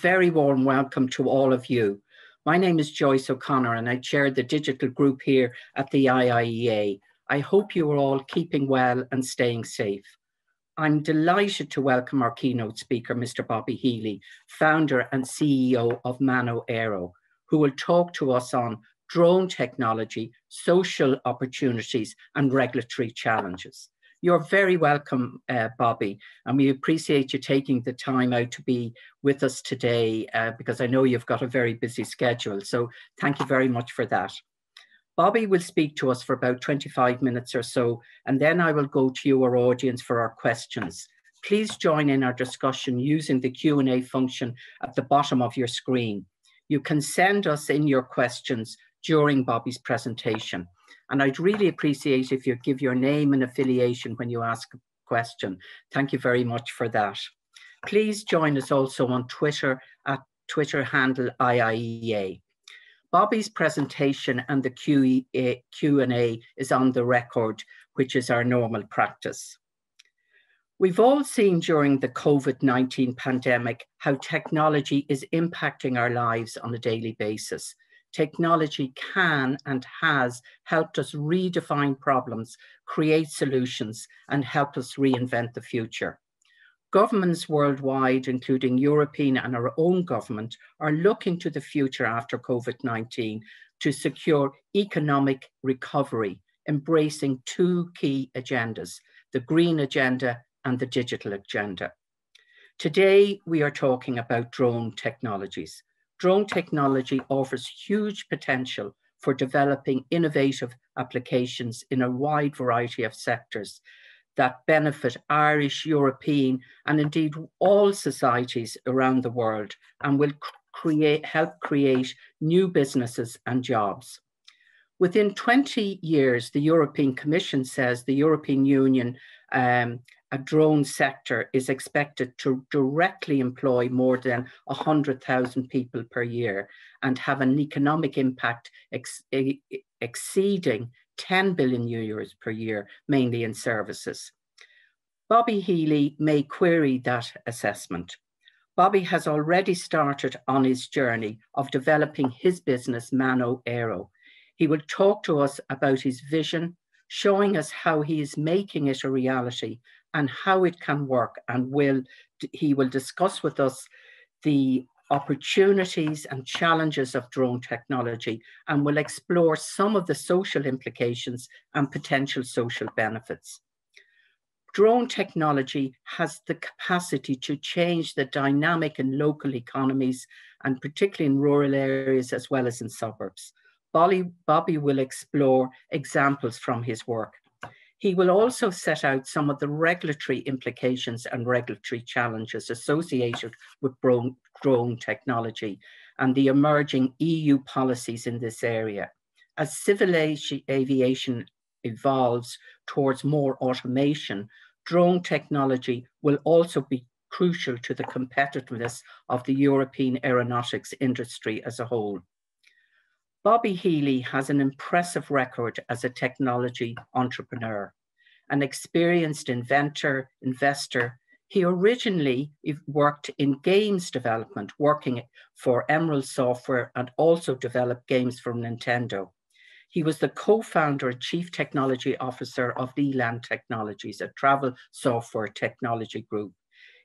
very warm welcome to all of you. My name is Joyce O'Connor and I chair the digital group here at the IIEA. I hope you are all keeping well and staying safe. I'm delighted to welcome our keynote speaker, Mr. Bobby Healy, founder and CEO of Manna Aero, who will talk to us on drone technology, social opportunities, and regulatory challenges. You're very welcome, uh, Bobby, and we appreciate you taking the time out to be with us today uh, because I know you've got a very busy schedule. So thank you very much for that. Bobby will speak to us for about 25 minutes or so, and then I will go to you, our audience, for our questions. Please join in our discussion using the Q&A function at the bottom of your screen. You can send us in your questions during Bobby's presentation. And I'd really appreciate if you give your name and affiliation when you ask a question. Thank you very much for that. Please join us also on Twitter at Twitter handle IIEA. Bobby's presentation and the Q&A is on the record, which is our normal practice. We've all seen during the COVID-19 pandemic how technology is impacting our lives on a daily basis technology can and has helped us redefine problems, create solutions, and help us reinvent the future. Governments worldwide, including European and our own government, are looking to the future after COVID-19 to secure economic recovery, embracing two key agendas, the green agenda and the digital agenda. Today, we are talking about drone technologies drone technology offers huge potential for developing innovative applications in a wide variety of sectors that benefit Irish, European, and indeed all societies around the world and will create, help create new businesses and jobs. Within 20 years, the European Commission says the European Union um, a drone sector is expected to directly employ more than 100,000 people per year and have an economic impact ex exceeding 10 billion euros per year, mainly in services. Bobby Healy may query that assessment. Bobby has already started on his journey of developing his business, Manna Aero. He will talk to us about his vision, showing us how he is making it a reality and how it can work and will he will discuss with us the opportunities and challenges of drone technology and will explore some of the social implications and potential social benefits. Drone technology has the capacity to change the dynamic in local economies and particularly in rural areas as well as in suburbs. Bobby, Bobby will explore examples from his work. He will also set out some of the regulatory implications and regulatory challenges associated with drone, technology and the emerging EU policies in this area. As civil aviation evolves towards more automation, drone technology will also be crucial to the competitiveness of the European aeronautics industry as a whole. Bobby Healy has an impressive record as a technology entrepreneur, an experienced inventor, investor. He originally worked in games development, working for Emerald Software and also developed games for Nintendo. He was the co-founder and chief technology officer of Eland Technologies, a travel software technology group.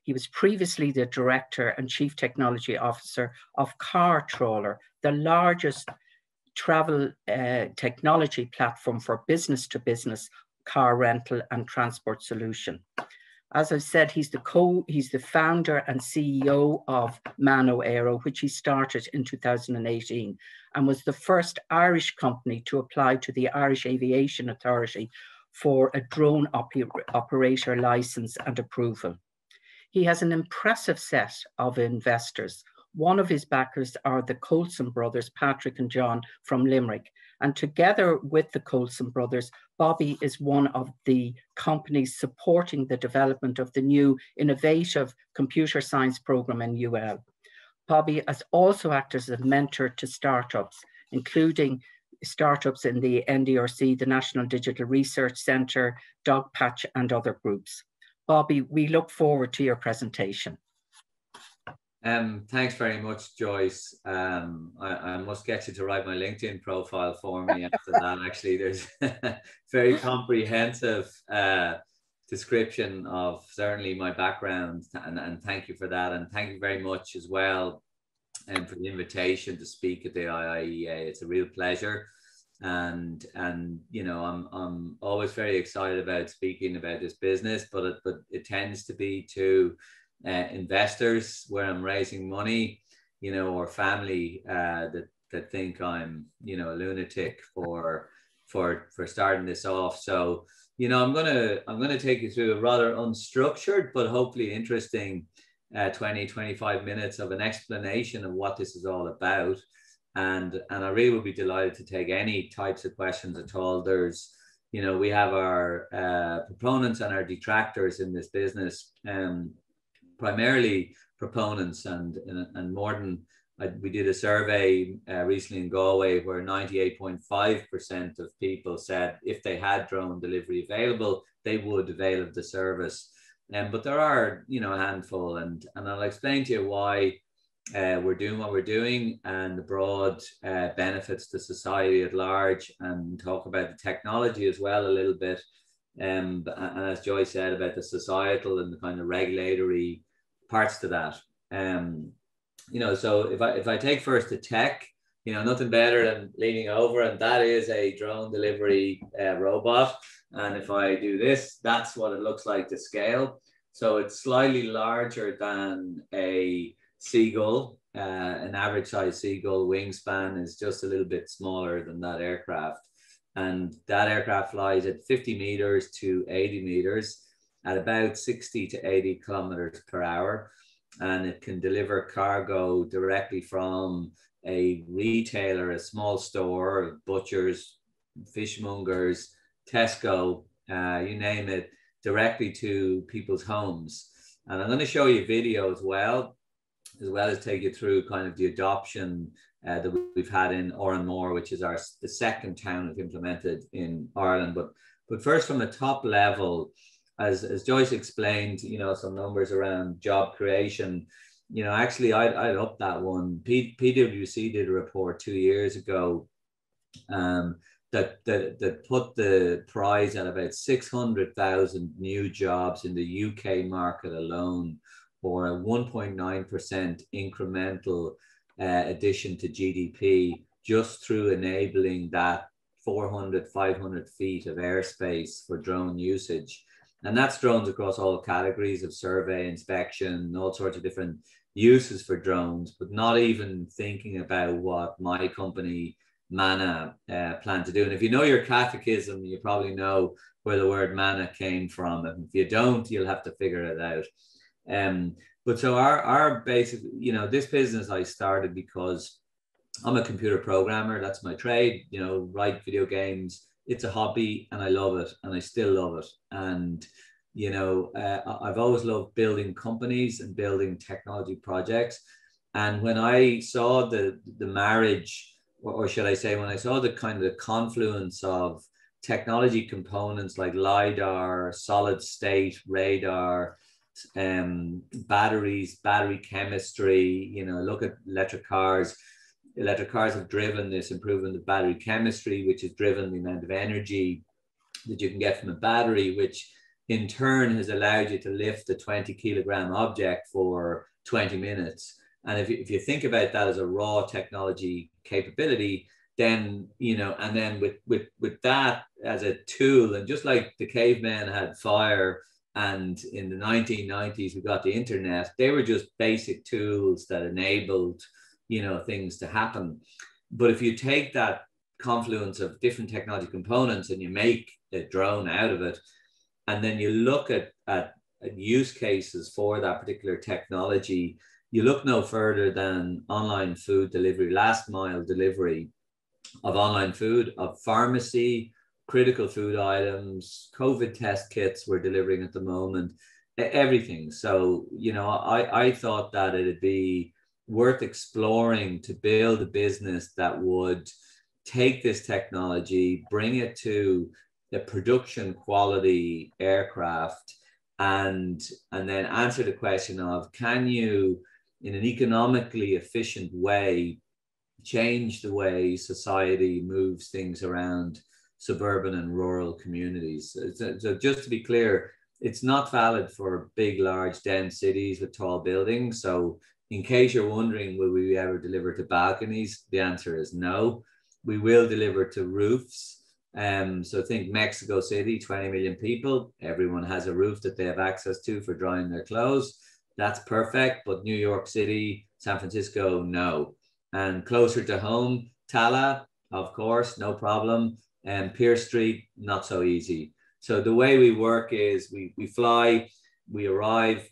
He was previously the director and chief technology officer of CarTrawler, the largest travel uh, technology platform for business to business car rental and transport solution. As I said, he's the co he's the founder and CEO of Manna Aero, which he started in 2018 and was the first Irish company to apply to the Irish Aviation Authority for a drone oper operator license and approval. He has an impressive set of investors, one of his backers are the Collison brothers, Patrick and John from Limerick. And together with the Collison brothers, Bobby is one of the companies supporting the development of the new innovative computer science program in UL. Bobby has also acted as a mentor to startups, including startups in the NDRC, the National Digital Research Centre, Dogpatch and other groups. Bobby, we look forward to your presentation. Um, thanks very much, Joyce. Um, I, I, must get you to write my LinkedIn profile for me after that. Actually, there's very comprehensive uh, description of certainly my background, and, and thank you for that. And thank you very much as well um, for the invitation to speak at the IIEA. It's a real pleasure. And and you know I'm I'm always very excited about speaking about this business, but it but it tends to be to uh, investors where I'm raising money, you know, or family uh, that that think I'm, you know, a lunatic for for for starting this off. So, you know, I'm gonna I'm gonna take you through a rather unstructured but hopefully interesting uh, 20 25 minutes of an explanation of what this is all about. And and I really would be delighted to take any types of questions at all. There's you know, we have our uh, proponents and our detractors in this business. Um, primarily proponents and and more than I, we did a survey uh, recently in Galway where 98.5% of people said if they had drone delivery available, they would avail of the service. Um, but there are, you know, a handful, and and I'll explain to you why uh, we're doing what we're doing and the broad uh, benefits to society at large, and talk about the technology as well a little bit. Um, and as Joy said about the societal and the kind of regulatory parts to that. Um, you know, so if I if I take first the tech, you know, nothing better than leaning over, and that is a drone delivery uh, robot. And if I do this, that's what it looks like to scale. So it's slightly larger than a seagull. Uh, an average size seagull wingspan is just a little bit smaller than that aircraft. And that aircraft flies at 50 meters to 80 meters at about 60 to 80 kilometers per hour. And it can deliver cargo directly from a retailer, a small store, butchers, fishmongers, Tesco, uh, you name it, directly to people's homes. And I'm going to show you a video as well, as well as take you through kind of the adoption uh, that we've had in Oranmore, which is our the second town we've implemented in Ireland. But but first, from the top level, as as Joyce explained, you know, some numbers around job creation. You know, actually, I'd, I'd up that one. P, PwC did a report two years ago um, that, that, that put the prize at about 600,000 new jobs in the UK market alone, or a 1.9% incremental uh, addition to GDP just through enabling that 400, 500 feet of airspace for drone usage. And that's drones across all categories of survey, inspection, all sorts of different uses for drones, but not even thinking about what my company Manna uh, plan to do. And if you know your catechism, you probably know where the word manna came from. And if you don't, you'll have to figure it out. Um, but so our our basic, you know, this business I started because I'm a computer programmer. That's my trade. You know, write video games, it's a hobby and I love it and I still love it. And, you know, uh, I've always loved building companies and building technology projects. And when I saw the, the marriage, or, or should I say, when I saw the kind of the confluence of technology components like LiDAR, solid state, radar, um, batteries, battery chemistry, you know, look at electric cars, electric cars have driven this improvement the battery chemistry, which has driven the amount of energy that you can get from a battery, which in turn has allowed you to lift a 20 kilogram object for 20 minutes. And if you, if you think about that as a raw technology capability, then you know, and then with with with that as a tool, and just like the cavemen had fire, and in the 1990s we got the internet, they were just basic tools that enabled you know things to happen. But if you take that confluence of different technology components and you make a drone out of it and then you look at, at, at use cases for that particular technology you look no further than online food delivery last mile delivery of online food of pharmacy critical food items covid test kits we're delivering at the moment everything. So you know i i thought that it'd be worth exploring to build a business that would take this technology, bring it to the production quality aircraft, and and then answer the question of can you in an economically efficient way, change the way society moves things around suburban and rural communities. So, so just to be clear, it's not valid for big, large, dense cities with tall buildings. So in case you're wondering, will we ever deliver to balconies? The answer is no. We will deliver to roofs. Um, so think Mexico City, 20 million people. Everyone has a roof that they have access to for drying their clothes. That's perfect. But New York City, San Francisco, no. And closer to home, Tallaght, of course, no problem. And Pearse Street, not so easy. So the way we work is we, we fly, we arrive,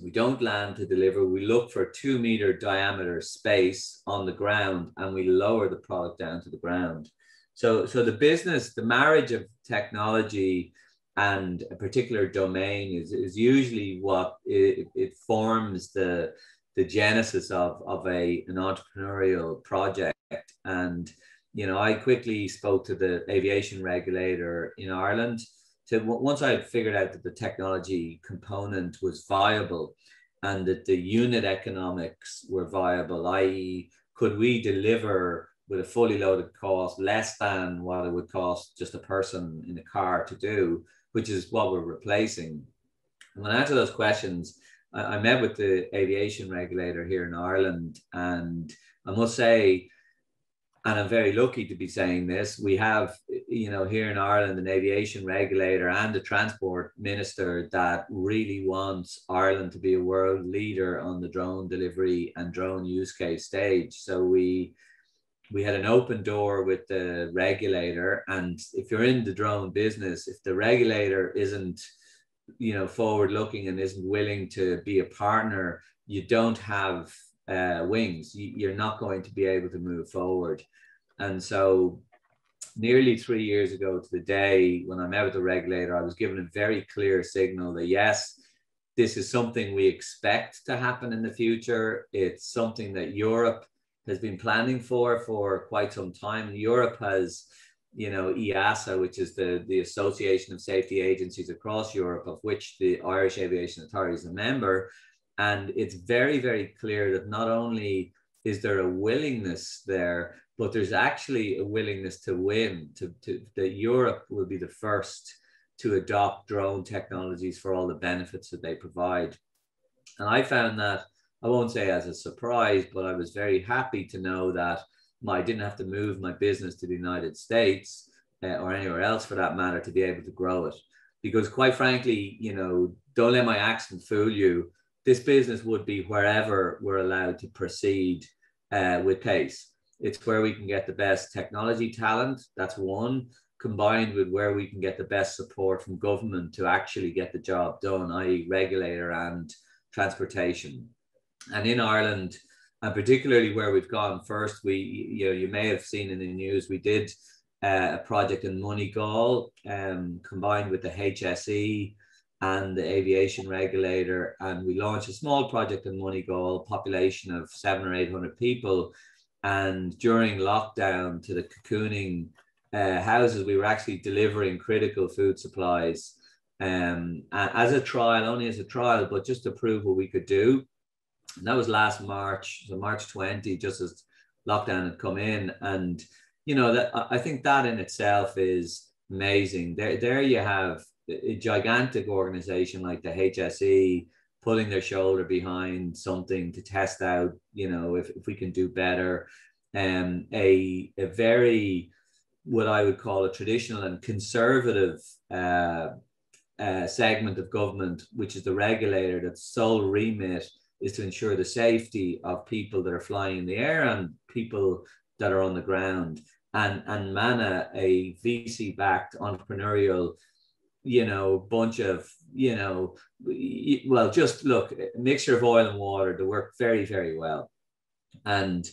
we don't land to deliver. We look for two meter diameter space on the ground and we lower the product down to the ground. So, so the business, the marriage of technology and a particular domain is, is usually what it, it forms the, the genesis of, of a, an entrepreneurial project. And, you know, I quickly spoke to the aviation regulator in Ireland to once I had figured out that the technology component was viable and that the unit economics were viable, i.e., could we deliver with a fully loaded cost less than what it would cost just a person in a car to do, which is what we're replacing. And when I answer those questions, I, I met with the aviation regulator here in Ireland, and I must say, and I'm very lucky to be saying this. We have, you know, here in Ireland, an aviation regulator and a transport minister that really wants Ireland to be a world leader on the drone delivery and drone use case stage. So we we had an open door with the regulator, and if you're in the drone business, if the regulator isn't, you know, forward looking and isn't willing to be a partner, you don't have uh, wings, you, are not going to be able to move forward. And so, nearly three years ago to the day when I met with the regulator, I was given a very clear signal that yes, this is something we expect to happen in the future. It's something that Europe has been planning for for quite some time. Europe has, you know, EASA, which is the, the Association of Safety Agencies across Europe, of which the Irish Aviation Authority is a member, and it's very, very clear that not only is there a willingness there, but there's actually a willingness to win, to, to that Europe will be the first to adopt drone technologies for all the benefits that they provide. And I found that, I won't say as a surprise, but I was very happy to know that I didn't have to move my business to the United States uh, or anywhere else for that matter to be able to grow it. Because quite frankly, you know, don't let my accent fool you this business would be wherever we're allowed to proceed uh, with pace. It's where we can get the best technology talent. That's one, combined with where we can get the best support from government to actually get the job done, i.e., regulator and transportation. And in Ireland, and particularly where we've gone first, we you know you may have seen in the news we did uh, a project in Moneygall, um, combined with the HSE and the aviation regulator. And we launched a small project in Moneygall, population of seven or 800 people. And during lockdown to the cocooning uh, houses, we were actually delivering critical food supplies um, as a trial, only as a trial, but just to prove what we could do. And that was last March, so March 20, just as lockdown had come in. And, you know, that I think that in itself is amazing. There, there you have a gigantic organization like the HSE putting their shoulder behind something to test out, you know, if, if we can do better. Um, a, a very, what I would call a traditional and conservative uh, uh, segment of government, which is the regulator, that's sole remit is to ensure the safety of people that are flying in the air and people that are on the ground. And, and Manna, a VC backed entrepreneurial you know, bunch of, you know, well, just look, mixture of oil and water, they work very, very well. And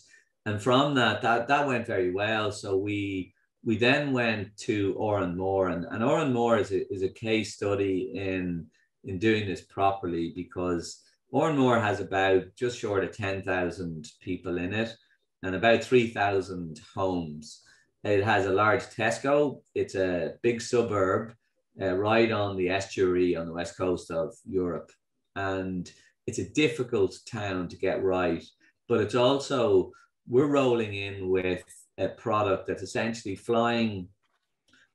and from that, that that went very well. So we we then went to Oranmore, and, and Oranmore is a, is a case study in in doing this properly because Oranmore has about just short of 10,000 people in it and about 3,000 homes. It has a large Tesco. It's a big suburb uh, right on the estuary on the west coast of Europe. And it's a difficult town to get right, but it's also we're rolling in with a product that's essentially flying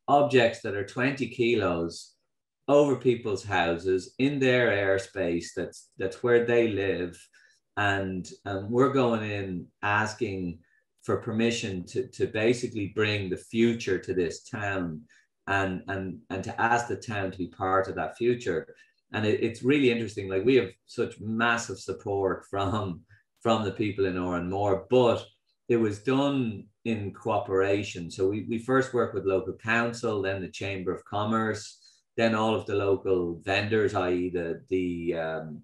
objects that are 20 kilos over people's houses in their airspace that's that's where they live and um, we're going in asking for permission to, to basically bring the future to this town and and and to ask the town to be part of that future. And it, it's really interesting like we have such massive support from from the people in Oranmore but it was done in cooperation. So we, we first worked with local council then the chamber of commerce then all of the local vendors i.e the the um,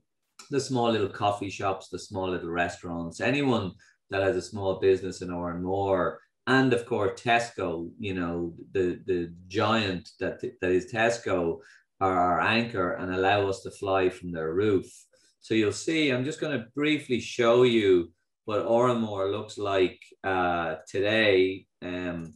the small little coffee shops the small little restaurants anyone that has a small business in Oranmore and of course Tesco, you know, the the giant that that is Tesco are our anchor and allow us to fly from their roof. So you'll see, I'm just going to briefly show you what Oranmore looks like uh, today. Um,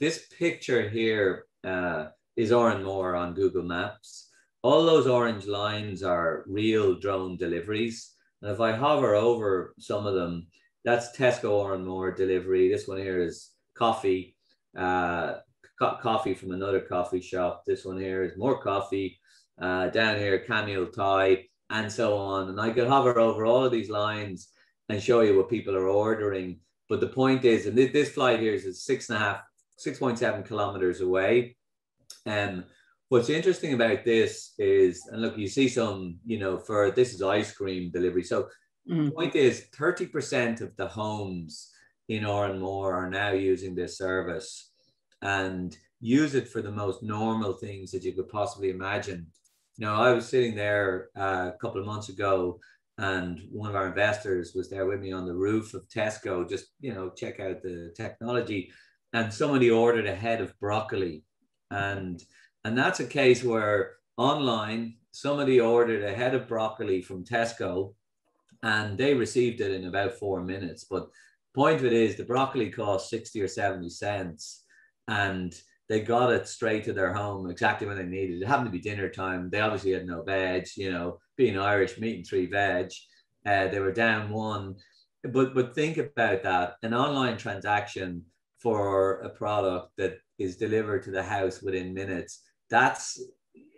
this picture here uh, is Oranmore on Google Maps. All those orange lines are real drone deliveries. And if I hover over some of them, that's Tesco Oranmore delivery. This one here is coffee, uh, co- coffee from another coffee shop. This one here is more coffee. Uh, down here, cameo tie, and so on. And I could hover over all of these lines and show you what people are ordering. But the point is, and this, this flight here is six and a half, 6.7 kilometers away. And um, what's interesting about this is, and look, you see some, you know, for this is ice cream delivery. So Mm. Point is 30% of the homes in Oranmore are now using this service and use it for the most normal things that you could possibly imagine. You know, I was sitting there uh, a couple of months ago and one of our investors was there with me on the roof of Tesco, just, you know, check out the technology. And somebody ordered a head of broccoli. And, and that's a case where online, somebody ordered a head of broccoli from Tesco and they received it in about four minutes. But point of it is the broccoli cost 60 or 70 cents and they got it straight to their home exactly when they needed it. It happened to be dinner time. They obviously had no veg, you know, being Irish, meat and three veg. Uh, they were down one. But but think about that. An online transaction for a product that is delivered to the house within minutes. That's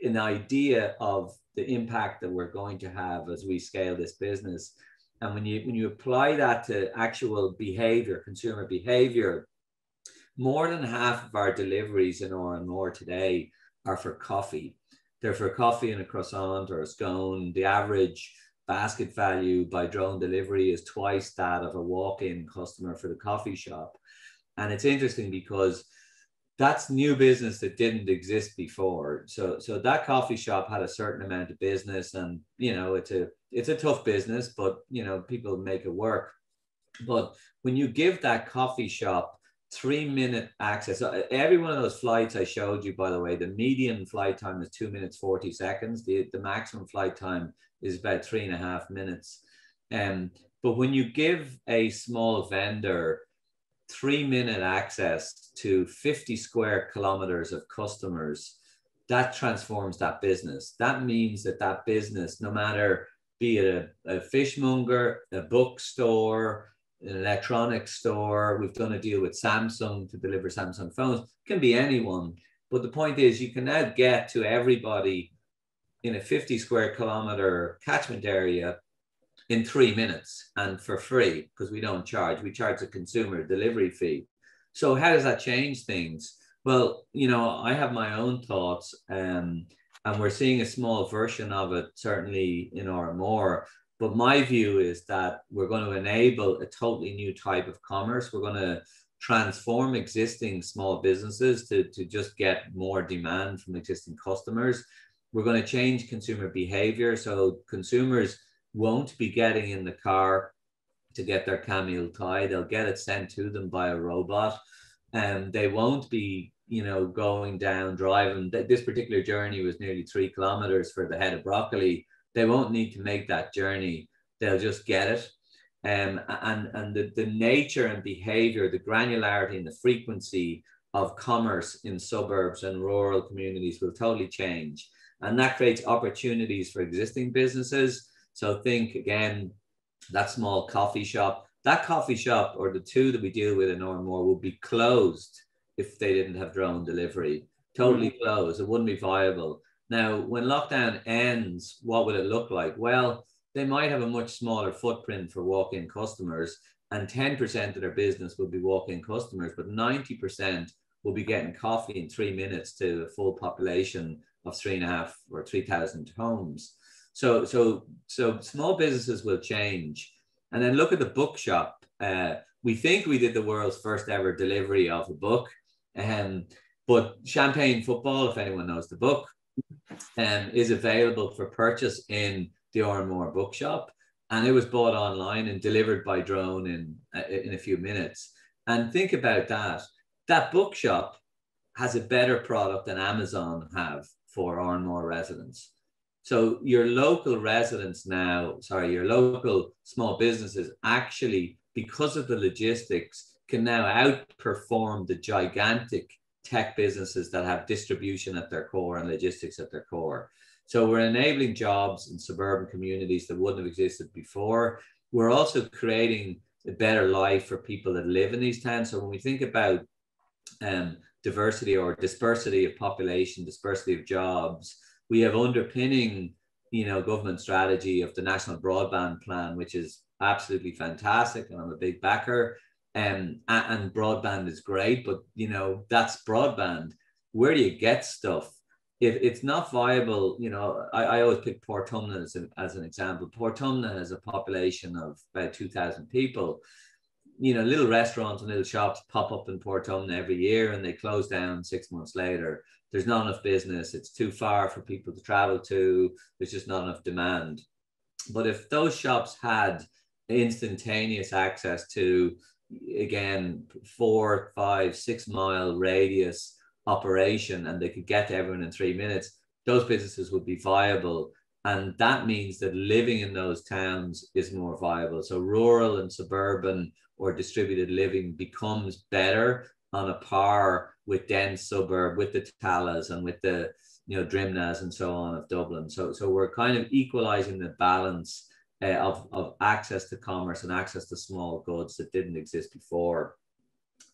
an idea of the impact that we're going to have as we scale this business. And when you when you apply that to actual behavior, consumer behavior, more than half of our deliveries in Oranmore today are for coffee. They're for coffee and a croissant or a scone. The average basket value by drone delivery is twice that of a walk-in customer for the coffee shop. And it's interesting because that's new business that didn't exist before. So so that coffee shop had a certain amount of business, and you know it's a it's a tough business, but you know people make it work. But when you give that coffee shop three minute access, uh, every one of those flights I showed you, by the way, the median flight time is two minutes forty seconds. The the maximum flight time is about three and a half minutes. Um, but when you give a small vendor three minute access to 50 square kilometers of customers, that transforms that business. That means that that business, no matter be it a, a fishmonger, a bookstore, an electronics store, we've done a deal with Samsung to deliver Samsung phones, can be anyone. But the point is, you can now get to everybody in a 50 square kilometer catchment area in three minutes and for free because we don't charge. We charge a consumer delivery fee. So how does that change things? Well, you know, I have my own thoughts, um, and we're seeing a small version of it certainly in Oranmore. But my view is that we're going to enable a totally new type of commerce. We're going to transform existing small businesses to, to just get more demand from existing customers. We're going to change consumer behavior. So consumers won't be getting in the car to get their cameo tie. They'll get it sent to them by a robot, and they won't be, you know, going down driving. This particular journey was nearly three kilometers for the head of broccoli. They won't need to make that journey. They'll just get it. Um, and and the, the nature and behavior, the granularity and the frequency of commerce in suburbs and rural communities will totally change. And that creates opportunities for existing businesses So think again, that small coffee shop, that coffee shop or the two that we deal with in Oranmore would be closed if they didn't have drone delivery. Totally mm-hmm. closed. It wouldn't be viable. Now, when lockdown ends, what will it look like? Well, they might have a much smaller footprint for walk-in customers, and 10% of their business will be walk-in customers, but 90% will be getting coffee in three minutes to a full population of three and a half or 3,000 homes. So, so, so small businesses will change. And then look at the bookshop. Uh, we think we did the world's first ever delivery of a book. Um, but Champagne Football, if anyone knows the book, um, is available for purchase in the Oranmore bookshop. And it was bought online and delivered by drone in, uh, in a few minutes. And think about that. That bookshop has a better product than Amazon have for Oranmore residents. So your local residents now, sorry, your local small businesses actually, because of the logistics, can now outperform the gigantic tech businesses that have distribution at their core and logistics at their core. So we're enabling jobs in suburban communities that wouldn't have existed before. We're also creating a better life for people that live in these towns. So when we think about um, diversity or dispersity of population, dispersity of jobs, we have underpinning, you know, government strategy of the national broadband plan, which is absolutely fantastic, and I'm a big backer. Um, and broadband is great, but you know that's broadband. Where do you get stuff? If it's not viable, you know, I, I always pick Portumna as, as an example. Portumna has a population of about 2,000 people. You know, little restaurants and little shops pop up in Portumna every year and they close down six months later there's not enough business, it's too far for people to travel to, there's just not enough demand. But if those shops had instantaneous access to, again, four, five, six mile radius operation and they could get to everyone in three minutes, those businesses would be viable. And that means that living in those towns is more viable. So rural and suburban or distributed living becomes better on a par with dense suburb, with the Tallaghts and with the you know Drimnaghs and so on of Dublin. So so we're kind of equalizing the balance uh, of of access to commerce and access to small goods that didn't exist before.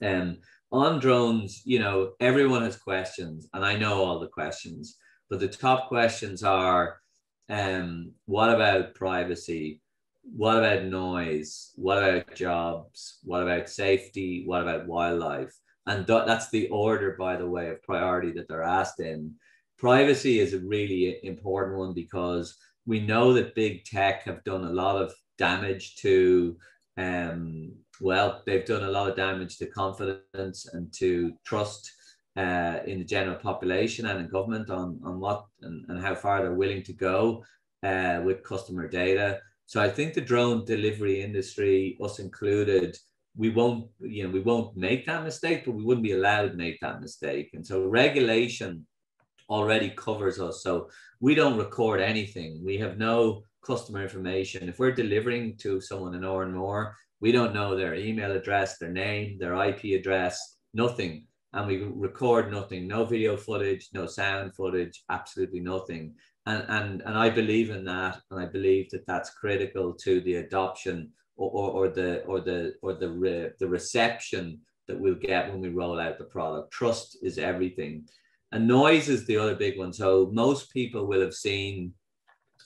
Um, on drones, you know, everyone has questions, and I know all the questions, but the top questions are um, what about privacy? What about noise? What about jobs? What about safety? What about wildlife? And th- that's the order by the way of priority that they're asked in. Privacy is a really important one because we know that big tech have done a lot of damage to um, well they've done a lot of damage to confidence and to trust uh, in the general population and in government on, on what and, and how far they're willing to go uh, with customer data. So i think the drone delivery industry us included we won't you know we won't make that mistake but we wouldn't be allowed to make that mistake. And so regulation already covers us. So we don't record anything. We have no customer information. If we're delivering to someone in Oranmore we don't know their email address their name their ip address nothing. And we record nothing. No video footage no sound footage absolutely nothing. And and and i believe in that. And i believe that that's critical to the adoption or, or, or the or the or the re, the reception that we'll get when we roll out the product. Trust is everything, and noise is the other big one. So most people will have seen,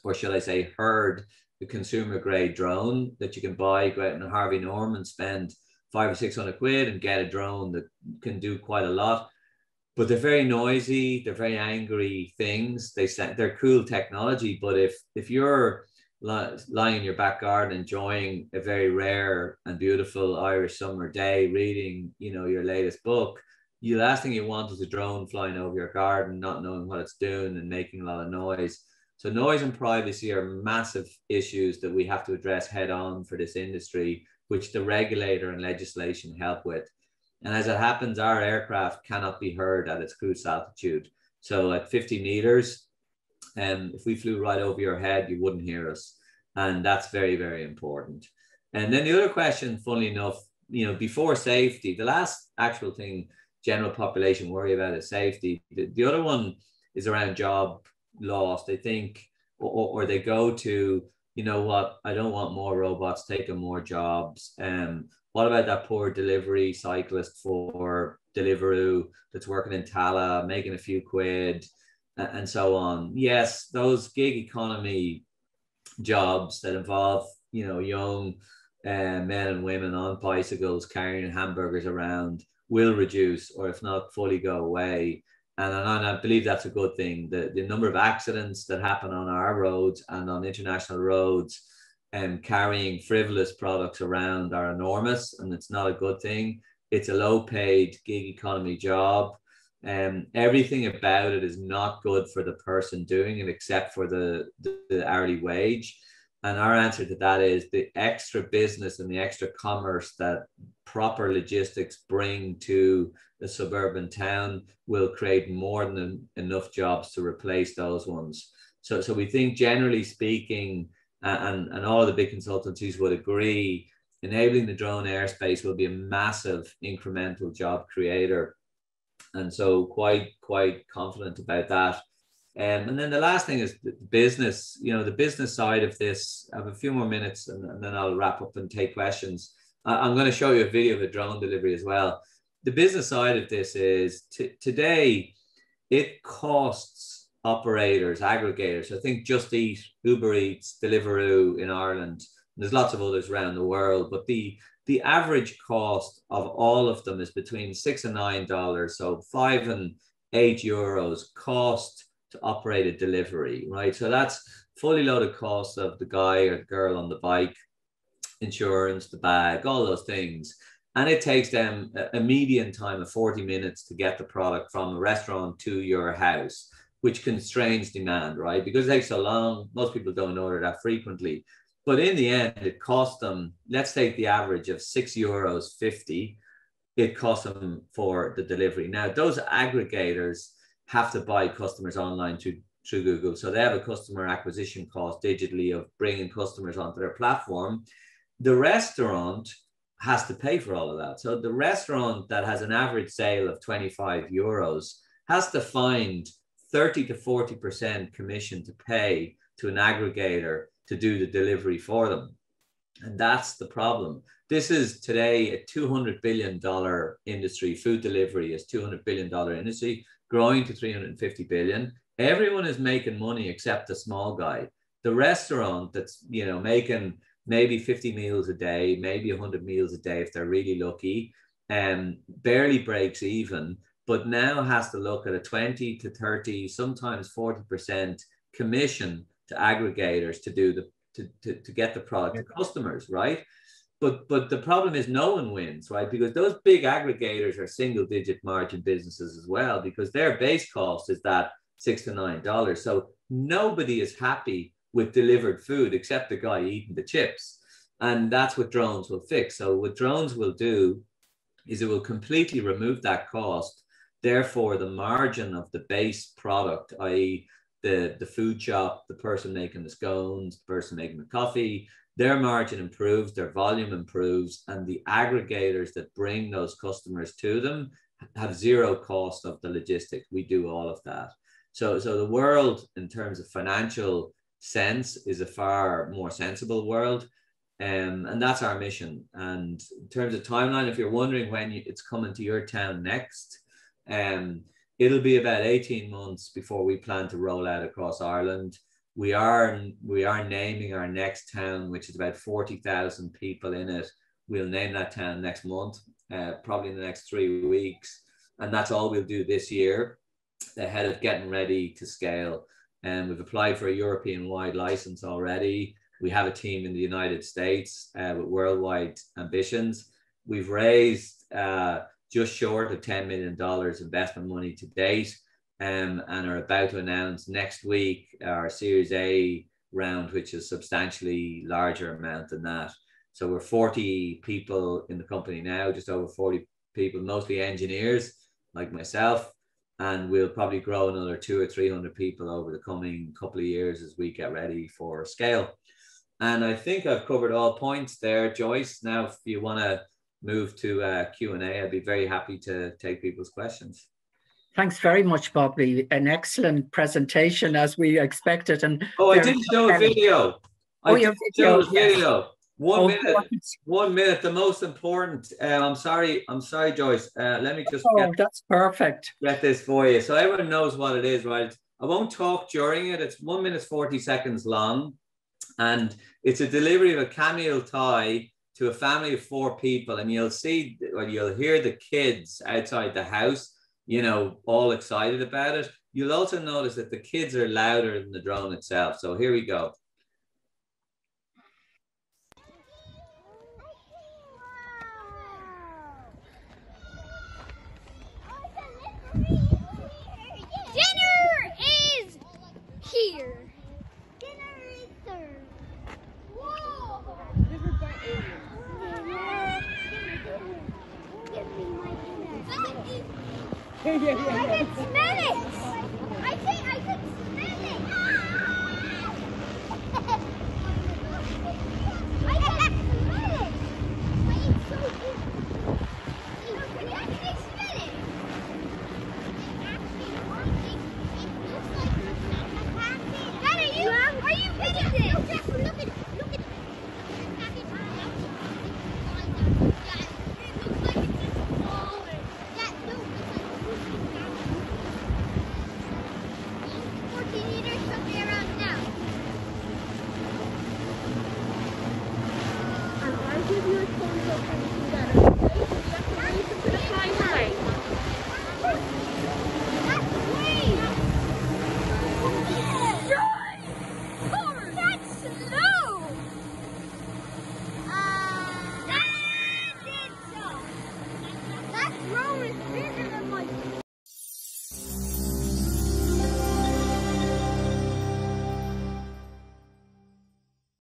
or shall I say, heard the consumer grade drone that you can buy, go out in Harvey Norman, spend five or six hundred quid and get a drone that can do quite a lot. But they're very noisy. They're very angry things. They they're cool technology, but if if you're lying in your back garden enjoying a very rare and beautiful irish summer day reading you know your latest book the last thing you want is a drone flying over your garden not knowing what it's doing and making a lot of noise. So noise and privacy are massive issues that we have to address head on for this industry which the regulator and legislation help with. And as it happens our aircraft cannot be heard at its cruise altitude. So at 50 meters um, if we flew right over your head, you wouldn't hear us. And that's very, very important. And then the other question, funnily enough, you know, before safety, the last actual thing general population worry about is safety. The, the other one is around job loss. They think, or, or they go to you know what, I don't want more robots taking more jobs. Um, what about that poor delivery cyclist for Deliveroo that's working in Tallaght, making a few quid, and so on? Yes, those gig economy jobs that involve, you know, young uh, men and women on bicycles carrying hamburgers around will reduce, or if not fully go away. And, and I believe that's a good thing. The, the number of accidents that happen on our roads and on international roads and um, carrying frivolous products around are enormous, and it's not a good thing. It's a low paid gig economy job. And um, everything about it is not good for the person doing it, except for the, the, the hourly wage. And our answer to that is the extra business and the extra commerce that proper logistics bring to a suburban town will create more than enough jobs to replace those ones. So, so we think generally speaking, and, and all the big consultancies would agree, enabling the drone airspace will be a massive incremental job creator. And so quite, quite confident about that. Um, and then the last thing is the business, you know, the business side of this. I have a few more minutes and, and then I'll wrap up and take questions. I'm going to show you a video of a drone delivery as well. The business side of this is today it costs operators, aggregators. I think Just Eat, Uber Eats, Deliveroo in Ireland. There's lots of others around the world, but the the average cost of all of them is between six and nine dollars. So five and eight euros cost to operate a delivery, right? So that's fully loaded cost of the guy or the girl on the bike, insurance, the bag, all those things. And it takes them a median time of 40 minutes to get the product from a restaurant to your house, which constrains demand, right? Because it takes so long, most people don't order that frequently. But in the end, it costs them, let's take the average of six euros 50, it costs them for the delivery. Now, those aggregators, have to buy customers online to, through Google. So they have a customer acquisition cost digitally of bringing customers onto their platform. The restaurant has to pay for all of that. So the restaurant that has an average sale of 25 euros has to find 30 to 40% commission to pay to an aggregator to do the delivery for them. And that's the problem. This is today a $200 billion industry. Food delivery is $200 billion industry growing to 350 billion. Everyone is making money except the small guy. The restaurant that's you know making maybe 50 meals a day, maybe 100 meals a day if they're really lucky, and um, barely breaks even, but now has to look at a 20 to 30, sometimes 40% commission to aggregators to do the to, to, to get the product to customers, right? but but the problem is no one wins right? Because those big aggregators are single digit margin businesses as well because their base cost is that six to nine dollars. So nobody is happy with delivered food except the guy eating the chips. And that's what drones will fix. So what drones will do is it will completely remove that cost. Therefore the margin of the base product i.e the, the food shop, the person making the scones, the person making the coffee, their margin improves, their volume improves, and the aggregators that bring those customers to them have zero cost of the logistics. We do all of that. So, so the world, in terms of financial sense, is a far more sensible world. Um, and that's our mission. And in terms of timeline, if you're wondering when you, it's coming to your town next, um, it'll be about 18 months before we plan to roll out across Ireland we are we are naming our next town, which is about forty thousand people in it. We'll name that town next month, uh, probably in the next three weeks, and that's all we'll do this year, ahead of getting ready to scale. And we've applied for a European wide license already. We have a team in the United States uh, with worldwide ambitions. We've raised uh, just short of $10 million investment money to date um, and are about to announce next week our Series A round, which is substantially larger amount than that. So we're 40 people in the company now, just over 40 people, mostly engineers like myself. And we'll probably grow another two or 300 people over the coming couple of years as we get ready for scale. And I think I've covered all points there, Joyce. Now, if you want to move to uh, Q&A, I'd be very happy to take people's questions. Thanks very much, Bobby. An excellent presentation as we expected. And oh, I didn't show a video. Oh, your video. Joe's video. One Oh, minute. what? One minute. The most important. Um, I'm sorry. I'm sorry, Joyce. Uh, let me just Oh, get, that's perfect. get this for you, so everyone knows what it is, right? I won't talk during it. It's one minute forty seconds long, and it's a delivery of a cameo tie to a family of four people, and you'll see, well, you'll hear the kids outside the house, you know, all excited about it. You'll also notice that the kids are louder than the drone itself. So here we go. Give me my